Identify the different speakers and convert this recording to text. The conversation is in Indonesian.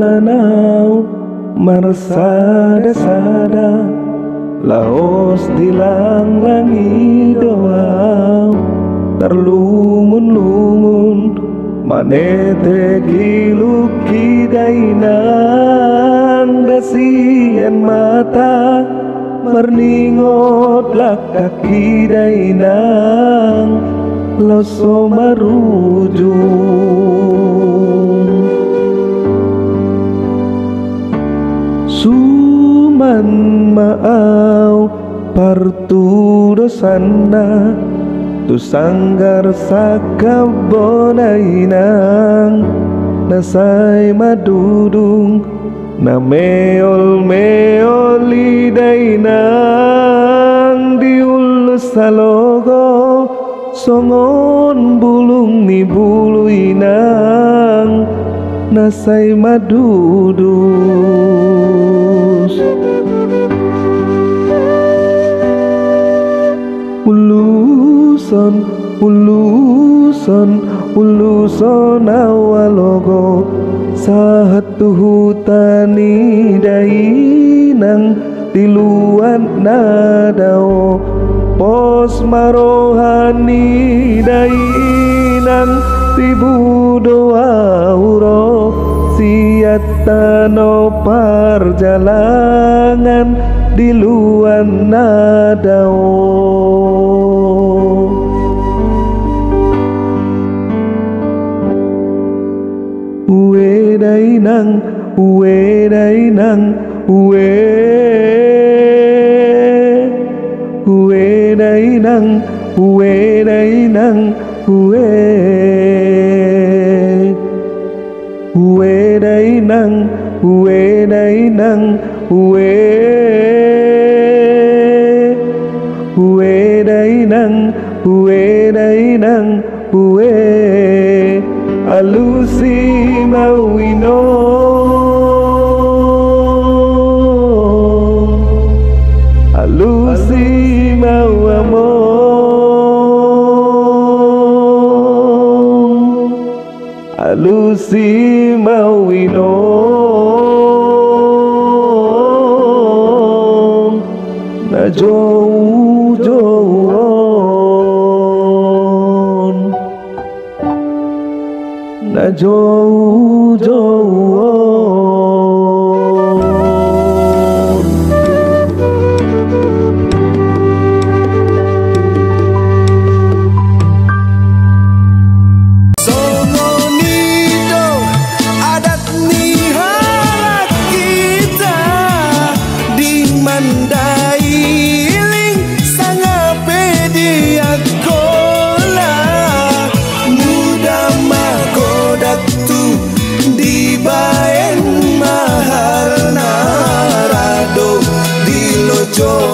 Speaker 1: danau Marsada-sada Laos dilanglangi doa Terlumun-lumun Manete giluki dainang Dasian mata Merningot kaki dainang Loso marujung Suman maau partu dosana Tu sanggar sakabonainang Nasay madudung Na meol meoli dainang Diulus salogo Songon bulung ni bulu inang Nasay madudus. Uluson, uluson, uluson awalogo. Satu hutani dainang Tiluan nadao. Pos marohani dainang Tibudo auro Siatano parjalangan di luar nadao Uwe dainang, uwe dainang, uwe. Uwe dainang, uwe dainang, uwe Uwe dainang, uwe dainang, uwe Uwe dainang, uwe dainang, uwe Alusi mawino Lucy Mawino Na Joe on, Na
Speaker 2: Joe on. yo.